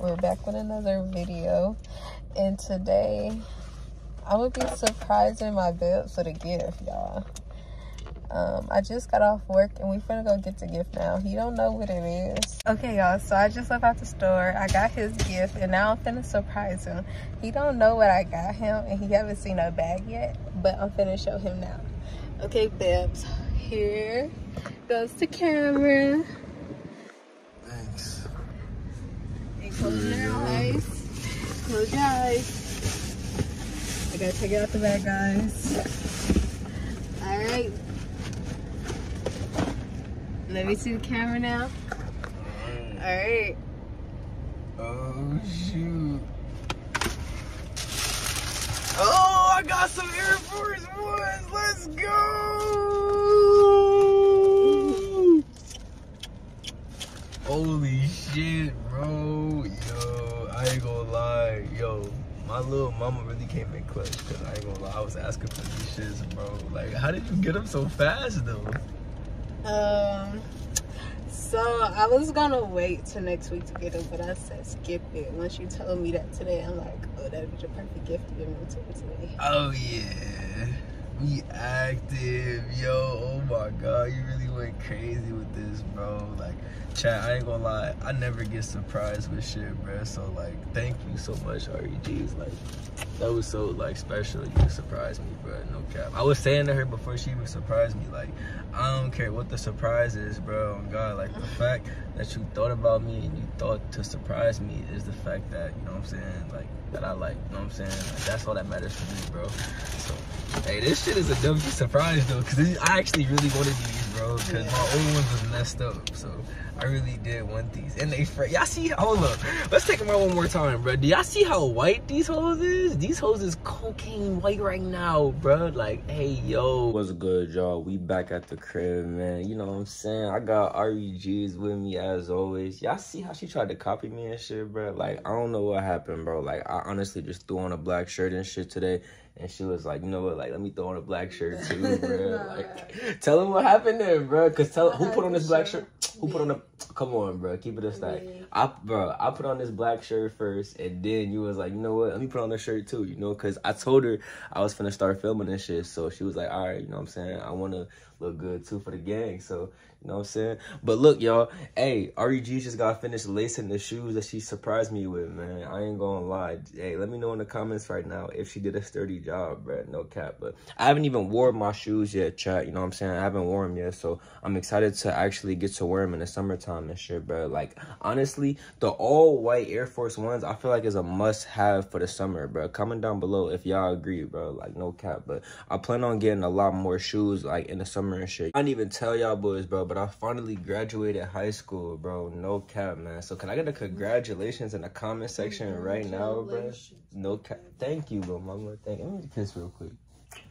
with another video. And today, I'm gonna be surprising my bibs with a gift, y'all. Um, I just got off work and we're finna go get the gift now. He don't know what it is. Okay, y'all, so I just left out the store. I got his gift and now I'm finna surprise him. He don't know what I got him and he haven't seen a bag yet, but I'm finna show him now. Okay, bibs here goes the camera. Thanks. And close your eyes. Close your eyes. I gotta take it out the bag, guys. All right. Let me see the camera now. All right. Oh shoot. Oh, I got some Air Force Ones. Let's go. Holy shit, my little mama really came in clutch. Cause I ain't gonna lie, I was asking for these shits, bro. Like, how did you get them so fast, though? Um. So I was gonna wait till next week to get it, but I said skip it. Once you told me that today, I'm like, oh, that'd be the perfect gift to give me to today. Oh yeah. We active, yo. Oh my god, you really went crazy with this, bro. Like, chat, I ain't gonna lie, I never get surprised with shit, bro. So like, thank you so much, REGs. Like, that was so like special. You surprised me, bro. No cap. I was saying to her before she even surprised me, like, I don't care what the surprise is, bro. Oh God, like the fact that you thought about me and you thought to surprise me is the fact that you know what I'm saying, like that I like. You know what I'm saying? Like, that's all that matters to me, bro. So, hey, this shit is a dumb surprise though, cause I actually really wanted these, bro. Cause Yeah. my old ones was messed up, so I really did want these. And they, y'all see? Hold up, let's take them out one more time, bro. Do y'all see how white these hoes is? These hoes is cocaine white right now, bro. Like, hey, yo. What's good, y'all? We back at the crib, man. You know what I'm saying? I got REGs with me as always. Y'all see how she tried to copy me and shit, bro? Like, I don't know what happened, bro. Like, I honestly just threw on a black shirt and shit today. And she was like, you know what? Like, let me throw on a black shirt too, bro. Nah. Like, tell him what happened there, bro. Cause tell who put on this black shirt. Who put on the? Come on, bro. Keep it a stack. Me. I, bro, I put on this black shirt first, and then you was like, you know what? Let me put on the shirt too. You know, cause I told her I was finna start filming this shit. So she was like, all right, you know what I'm saying? I wanna look good too for the gang. So you know what I'm saying? But look, y'all. Hey, REG just got finished lacing the shoes that she surprised me with, man. I ain't gonna lie. Hey, let me know in the comments right now if she did a sturdy job, bro. No cap. But I haven't even worn my shoes yet, chat. You know what I'm saying? I haven't worn them yet. So I'm excited to actually get to wear them in the summertime and shit, bro. Like, honestly, the all white Air Force Ones, I feel like is a must have for the summer, bro. Comment down below if y'all agree, bro. Like, no cap. But I plan on getting a lot more shoes, like, in the summer and shit. I didn't even tell y'all boys, bro, but I finally graduated high school, bro. No cap, man. So, can I get a congratulations in the comment section right now, bro? No cap. Thank you, bro, mama. Thank you. Let me kiss real quick.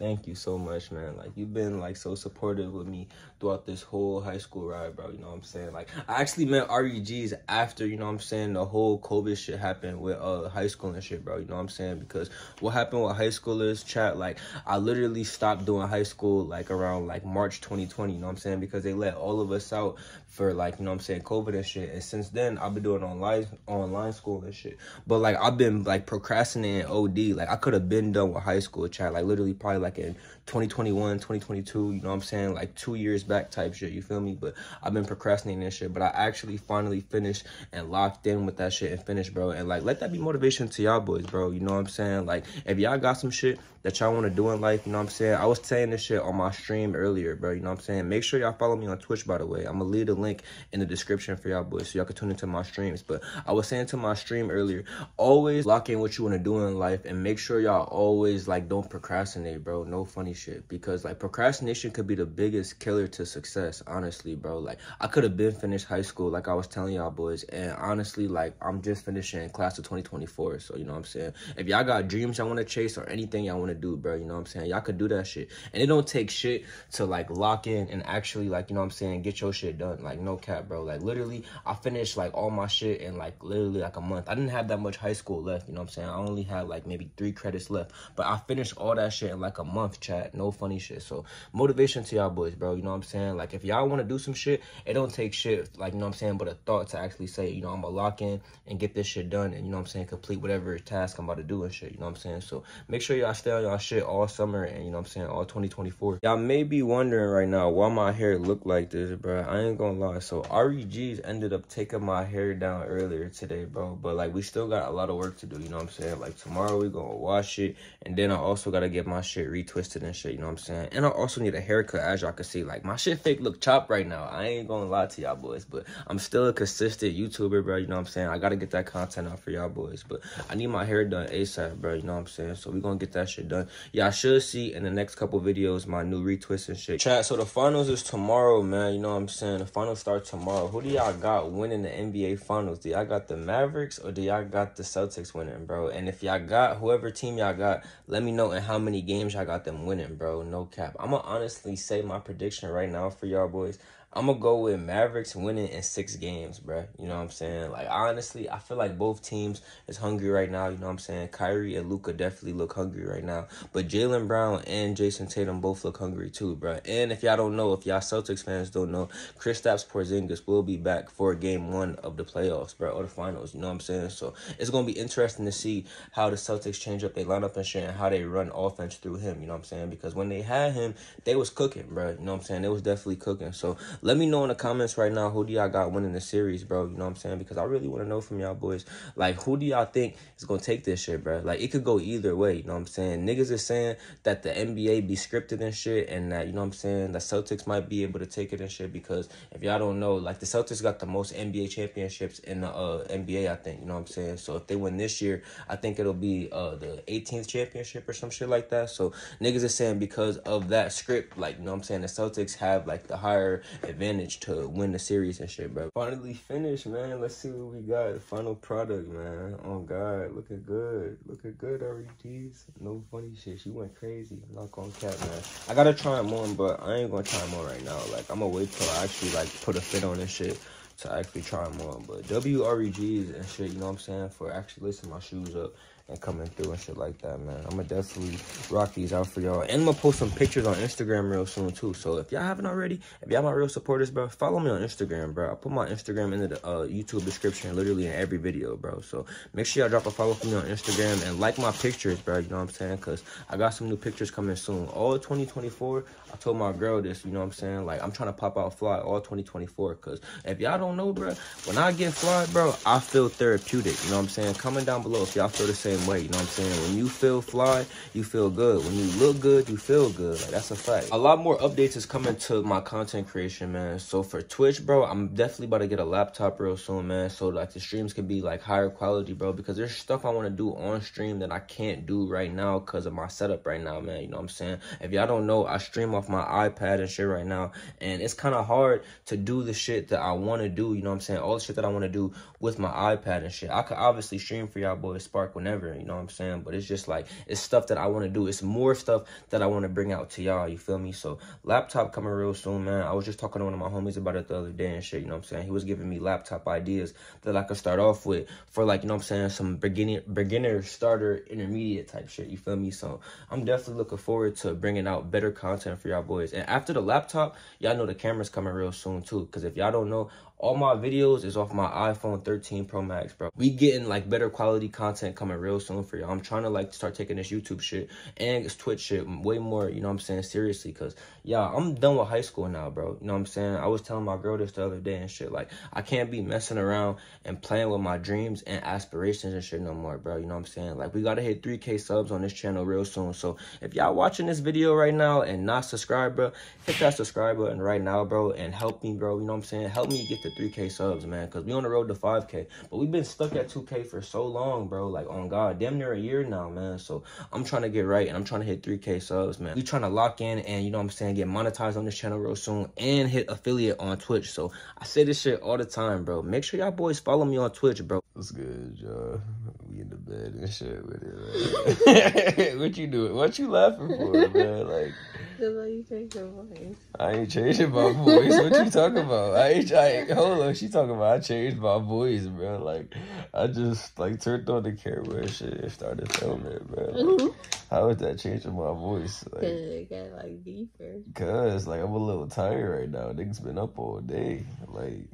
Thank you so much, man. Like you've been like so supportive with me throughout this whole high school ride, bro. You know what I'm saying? Like I actually met REGs after, you know what I'm saying, the whole COVID shit happened with uh high school and shit, bro. You know what I'm saying? Because what happened with high schoolers, chat, like I literally stopped doing high school like around like March 2020, you know what I'm saying? Because they let all of us out for like, you know what I'm saying, COVID and shit. And since then I've been doing online online school and shit. But like I've been like procrastinating OD. Like I could have been done with high school chat, like literally probably like in 2021, 2022, you know what I'm saying? Like two years back type shit, you feel me? But I've been procrastinating and shit. But I actually finally finished and locked in with that shit and finished, bro. And like let that be motivation to y'all boys, bro. You know what I'm saying? Like if y'all got some shit that y'all want to do in life, you know what I'm saying? I was saying this shit on my stream earlier, bro. You know what I'm saying? Make sure y'all follow me on Twitch, by the way. I'm gonna leave the link in the description for y'all boys so y'all can tune into my streams. But I was saying to my stream earlier, always lock in what you want to do in life and make sure y'all always like don't procrastinate, bro. No funny shit. Because like procrastination could be the biggest killer to success, honestly, bro. Like I could have been finished high school, like I was telling y'all boys, and honestly, like I'm just finishing class of 2024. So you know what I'm saying? If y'all got dreams y'all want to chase or anything y'all want to do, bro, you know what I'm saying? Y'all could do that shit. And it don't take shit to like lock in and actually like, you know what I'm saying, get your shit done. Like no cap, bro. Like literally I finished like all my shit in like literally like a month. I didn't have that much high school left, you know what I'm saying? I only had like maybe three credits left. But I finished all that shit in like a month, chat. No funny shit. So motivation to y'all boys, bro. You know what I'm saying? Like if y'all want to do some shit, it don't take shit, like, you know what I'm saying, but a thought to actually say, you know, I'm gonna lock in and get this shit done and, you know what I'm saying, complete whatever task I'm about to do and shit. You know what I'm saying? So make sure y'all stay on y'all shit all summer and, you know what I'm saying, all 2024. Y'all may be wondering right now why my hair look like this, bro. I ain't gonna lie. So REGs ended up taking my hair down earlier today, bro. But, like, we still got a lot of work to do, you know what I'm saying? Like, tomorrow we gonna wash it and then I also gotta get my shit retwisted and shit, you know what I'm saying? And I also need a haircut, as y'all can see. Like, my shit fake look chopped right now. I ain't gonna lie to y'all boys, but I'm still a consistent YouTuber, bro. You know what I'm saying? I gotta get that content out for y'all boys, but I need my hair done ASAP, bro. You know what I'm saying? So we gonna get that shit done. Y'all should see in the next couple videos my new retwist and shit. Chat, so the finals is tomorrow, man. You know what I'm saying? The finals start tomorrow. Who do y'all got winning the NBA finals? Do y'all got the Mavericks or do y'all got the Celtics winning, bro? And if y'all got whoever team y'all got, let me know in how many games y'all got them winning, bro. No cap. I'm gonna honestly say my prediction right now for y'all boys. I'm gonna go with Mavericks winning in six games, bro. You know what I'm saying? Like honestly, I feel like both teams is hungry right now. You know what I'm saying? Kyrie and Luka definitely look hungry right now, but Jaylen Brown and Jayson Tatum both look hungry too, bro. And if y'all don't know, if y'all Celtics fans don't know, Kristaps Porzingis will be back for Game One of the playoffs, bro, or the finals. You know what I'm saying? So it's gonna be interesting to see how the Celtics change up their lineup and shit, and how they run offense through him. You know what I'm saying? Because when they had him, they was cooking, bro. You know what I'm saying? They was definitely cooking. So let me know in the comments right now who do y'all got winning the series, bro. You know what I'm saying? Because I really want to know from y'all boys. Like, who do y'all think is going to take this shit, bro? Like, it could go either way. You know what I'm saying? Niggas is saying that the NBA be scripted and shit. And that, you know what I'm saying? The Celtics might be able to take it and shit. Because if y'all don't know, like, the Celtics got the most NBA championships in the uh, NBA, I think. You know what I'm saying? So if they win this year, I think it'll be uh, the 18th championship or some shit like that. So niggas is saying because of that script, like, you know what I'm saying? The Celtics have, like, the higher advantage to win the series and shit, bro. Finally finished, man. Let's see what we got. Final product, man. Oh God, looking good. Looking good, REGs. No funny shit. She went crazy. Not gonna cap, man. I gotta try them on, but I ain't gonna try them on right now. Like I'm gonna wait till I actually like put a fit on this shit to actually try them on. But WREGs and shit, you know what I'm saying? For actually lifting my shoes up and coming through and shit like that, man. I'm gonna definitely rock these out for y'all. And I'm gonna post some pictures on Instagram real soon, too. So if y'all haven't already, if y'all my real supporters, bro, follow me on Instagram, bro. I'll put my Instagram in the uh, YouTube description literally in every video, bro. So make sure y'all drop a follow for me on Instagram and like my pictures, bro. You know what I'm saying? Because I got some new pictures coming soon. All 2024, I told my girl this, you know what I'm saying? Like, I'm trying to pop out fly all 2024. Because if y'all don't know, bro, when I get fly, bro, I feel therapeutic. You know what I'm saying? Comment down below if y'all feel the same way. You know what I'm saying? When you feel fly, you feel good. When you look good, you feel good. Like that's a fact. A lot more updates is coming to my content creation, man. So for Twitch, bro, I'm definitely about to get a laptop real soon, man. So like the streams can be like higher quality, bro. Because there's stuff I want to do on stream that I can't do right now because of my setup right now, man. You know what I'm saying? If y'all don't know, I stream off my iPad and shit right now, and it's kind of hard to do the shit that I want to do. You know what I'm saying? All the shit that I want to do with my iPad and shit. I could obviously stream for y'all boys Spark whenever. You know what I'm saying? But it's just like, it's stuff that I want to do. It's more stuff that I want to bring out to y'all. You feel me? So, laptop coming real soon, man. I was just talking to one of my homies about it the other day and shit. You know what I'm saying? He was giving me laptop ideas that I could start off with for like, you know what I'm saying? Some beginner, beginner, starter, intermediate type shit. You feel me? So, I'm definitely looking forward to bringing out better content for y'all boys. And after the laptop, y'all know the camera's coming real soon too. Because if y'all don't know, all my videos is off my iPhone 13 Pro Max, bro. We getting like better quality content coming real soon for y'all. I'm trying to like start taking this YouTube shit and this Twitch shit way more, you know what I'm saying, seriously. Cause yeah, I'm done with high school now, bro. You know what I'm saying? I was telling my girl this the other day and shit. Like, I can't be messing around and playing with my dreams and aspirations and shit no more, bro. You know what I'm saying? Like, we gotta hit 3K subs on this channel real soon. So if y'all watching this video right now and not subscribed, bro, hit that subscribe button right now, bro, and help me, bro. You know what I'm saying? Help me get to 3K subs, man, because we on the road to 5K. But we've been stuck at 2K for so long, bro. Like, on God, damn near a year now, man. So I'm trying to get right, and I'm trying to hit 3K subs, man. We trying to lock in and, you know what I'm saying, get monetized on this channel real soon and hit affiliate on Twitch. So I say this shit all the time, bro. Make sure y'all boys follow me on Twitch, bro. What's good, y'all? We in the bed and shit with it, man. what you doing? What you laughing for, man? Like... you change your voice. I ain't changing my voice. What you talking about? I ain't. I hold on. She talking about I changed my voice, bro. Like I just like turned on the camera and shit and started filming, bro. Like, how is that changing my voice? Like, it got like deeper. Cause like I'm a little tired right now. Niggas been up all day. Like,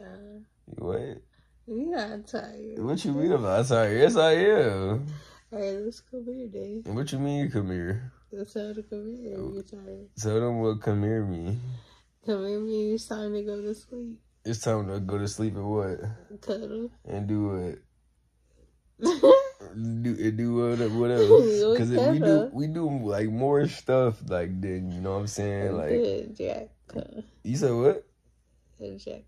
uh, you what? You not tired. What you mean I'm not tired? Yes, I am. All right, let's come here, Dave. What you mean you come here? Let's tell them come here. You're oh. tired. Tell them what come here me. Come here me. It's time to go to sleep. It's time to go to sleep and what? Cuddle. And do what? do and do what, what else? Because we do we do like more stuff like then you know what I'm saying like Jack. You said what? Jack.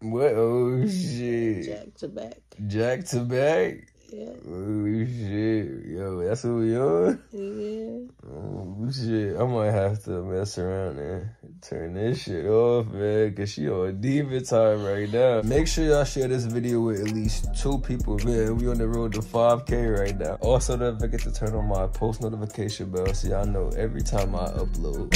What? Oh shit. Jack to back. Jack to back. Yeah. Oh shit, yo, that's what we on. Yeah. Oh shit, I might have to mess around and turn this shit off, man, cause she on diva time right now. Make sure y'all share this video with at least two people, man. We on the road to 5K right now. Also, don't forget to turn on my post notification bell so y'all know every time I upload.